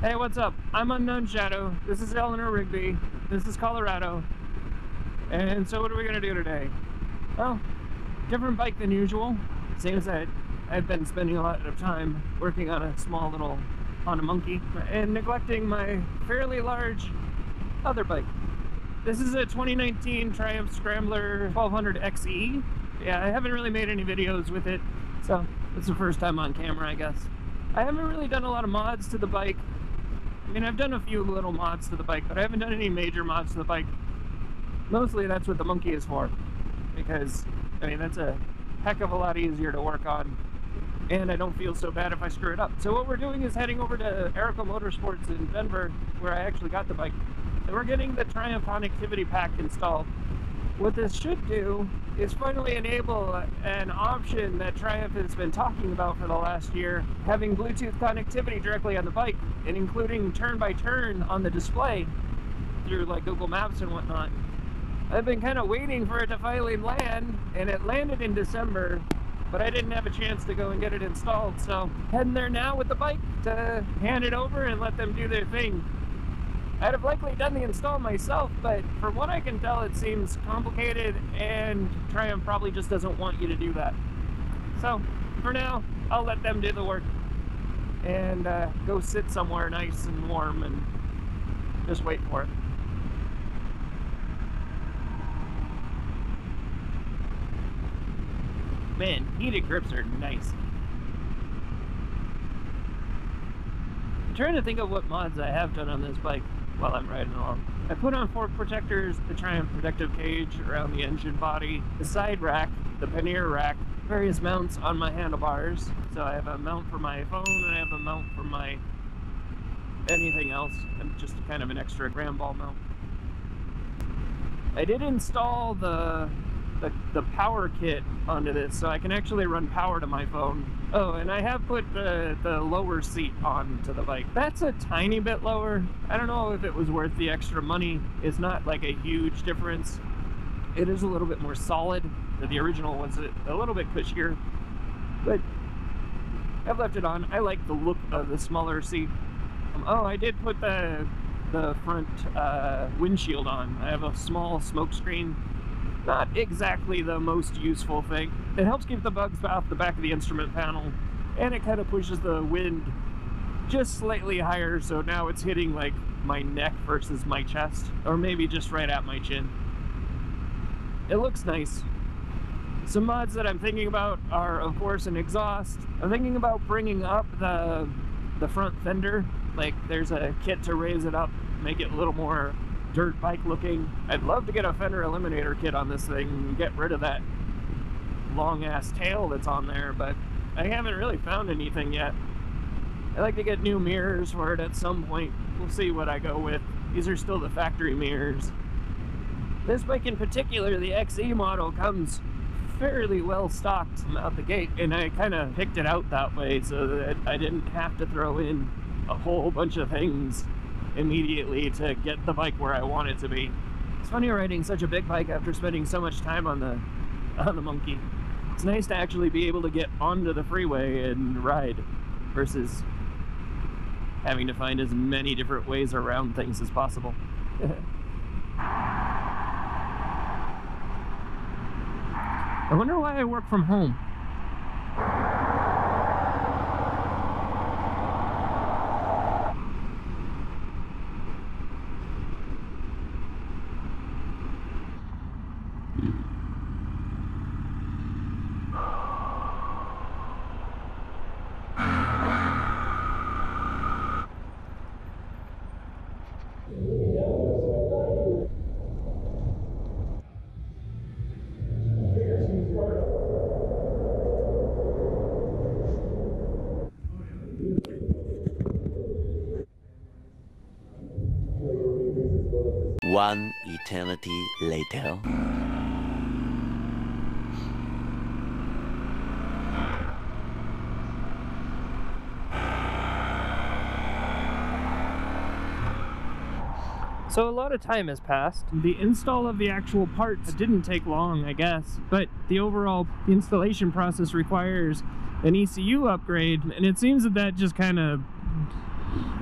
Hey, what's up? I'm Unknown Shadow. This is Eleanor Rigby. This is Colorado. And so what are we gonna do today? Well, different bike than usual. Seems that I've been spending a lot of time working on a small little Honda Monkey and neglecting my fairly large other bike. This is a 2019 Triumph Scrambler 1200 XE. Yeah, I haven't really made any videos with it, so it's the first time on camera, I guess. I haven't really done a lot of mods to the bike. I mean, I've done a few little mods to the bike, but I haven't done any major mods to the bike. Mostly that's what the Monkey is for, because, I mean, that's a heck of a lot easier to work on, and I don't feel so bad if I screw it up. So what we're doing is heading over to Erico Motorsports in Denver, where I actually got the bike, and we're getting the Triumph Connectivity Pack installed. What this should do is finally enable an option that Triumph has been talking about for the last year, having Bluetooth connectivity directly on the bike and including turn by turn on the display through like Google Maps and whatnot. I've been kind of waiting for it to finally land and it landed in December but I didn't have a chance to go and get it installed so heading there now with the bike to hand it over and let them do their thing. I'd have likely done the install myself, but from what I can tell, it seems complicated, and Triumph probably just doesn't want you to do that. So, for now, I'll let them do the work and uh, go sit somewhere nice and warm and just wait for it. Man, heated grips are nice. I'm trying to think of what mods I have done on this bike while I'm riding along. I put on fork protectors, the Triumph protective cage around the engine body, the side rack, the pannier rack, various mounts on my handlebars. So I have a mount for my phone and I have a mount for my anything else and just kind of an extra RAM ball mount. I did install the the, the power kit onto this so I can actually run power to my phone. Oh, and I have put the, the lower seat onto the bike. That's a tiny bit lower. I don't know if it was worth the extra money. It's not like a huge difference. It is a little bit more solid. The original was a little bit cushier, but I've left it on. I like the look of the smaller seat. Um, oh, I did put the the front uh, windshield on. I have a small smoke screen not exactly the most useful thing. It helps keep the bugs off the back of the instrument panel, and it kind of pushes the wind just slightly higher, so now it's hitting like my neck versus my chest, or maybe just right at my chin. It looks nice. Some mods that I'm thinking about are, of course, an exhaust. I'm thinking about bringing up the the front fender. Like, there's a kit to raise it up, make it a little more dirt bike looking. I'd love to get a fender eliminator kit on this thing and get rid of that long ass tail that's on there, but I haven't really found anything yet. I like to get new mirrors for it at some point. We'll see what I go with. These are still the factory mirrors. This bike in particular, the XE model, comes fairly well stocked out the gate, and I kind of picked it out that way so that I didn't have to throw in a whole bunch of things immediately to get the bike where I want it to be. It's funny riding such a big bike after spending so much time on the on the monkey. It's nice to actually be able to get onto the freeway and ride versus having to find as many different ways around things as possible. I wonder why I work from home. One eternity later. So a lot of time has passed. The install of the actual parts didn't take long, I guess, but the overall installation process requires an ECU upgrade, and it seems that that just kind of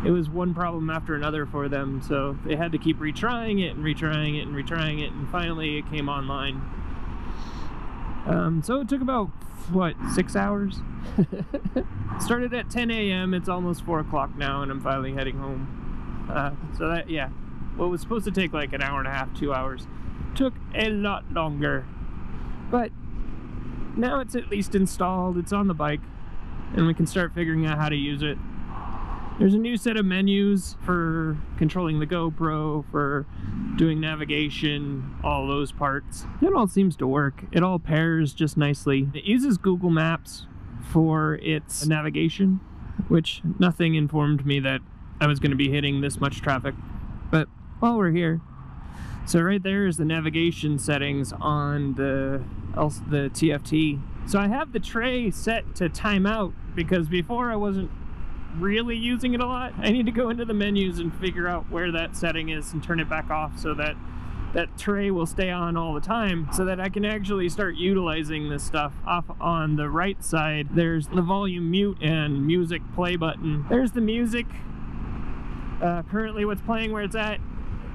it was one problem after another for them, so they had to keep retrying it and retrying it and retrying it, and finally it came online. Um, so it took about, what, six hours? Started at 10 a.m., it's almost 4 o'clock now, and I'm finally heading home. Uh, so that, yeah, what was supposed to take like an hour and a half, two hours, took a lot longer. But now it's at least installed, it's on the bike, and we can start figuring out how to use it. There's a new set of menus for controlling the GoPro, for doing navigation, all those parts. It all seems to work. It all pairs just nicely. It uses Google Maps for its navigation, which nothing informed me that I was going to be hitting this much traffic. But while we're here, so right there is the navigation settings on the the TFT. So I have the tray set to timeout because before I wasn't really using it a lot. I need to go into the menus and figure out where that setting is and turn it back off so that that tray will stay on all the time so that I can actually start utilizing this stuff. Off on the right side, there's the volume mute and music play button. There's the music. Uh, currently what's playing where it's at.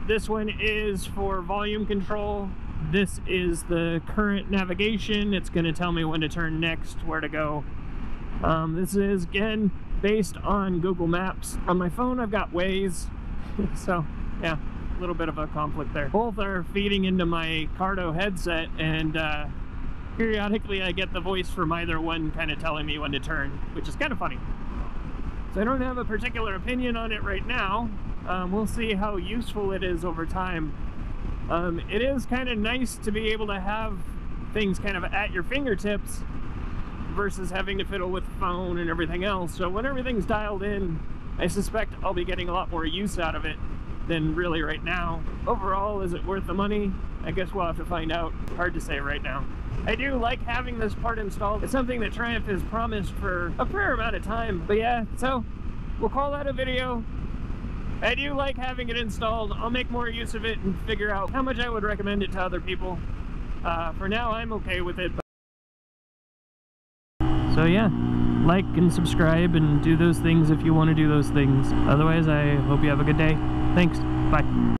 This one is for volume control. This is the current navigation. It's going to tell me when to turn next, where to go. Um, this is, again, based on Google Maps. On my phone, I've got Waze, so yeah, a little bit of a conflict there. Both are feeding into my Cardo headset, and uh, periodically I get the voice from either one kind of telling me when to turn, which is kind of funny. So I don't have a particular opinion on it right now. Um, we'll see how useful it is over time. Um, it is kind of nice to be able to have things kind of at your fingertips versus having to fiddle with the phone and everything else. So when everything's dialed in, I suspect I'll be getting a lot more use out of it than really right now. Overall, is it worth the money? I guess we'll have to find out. Hard to say right now. I do like having this part installed. It's something that Triumph has promised for a fair amount of time. But yeah, so we'll call that a video. I do like having it installed. I'll make more use of it and figure out how much I would recommend it to other people. Uh, for now, I'm okay with it. So yeah, like and subscribe and do those things if you want to do those things. Otherwise, I hope you have a good day. Thanks. Bye.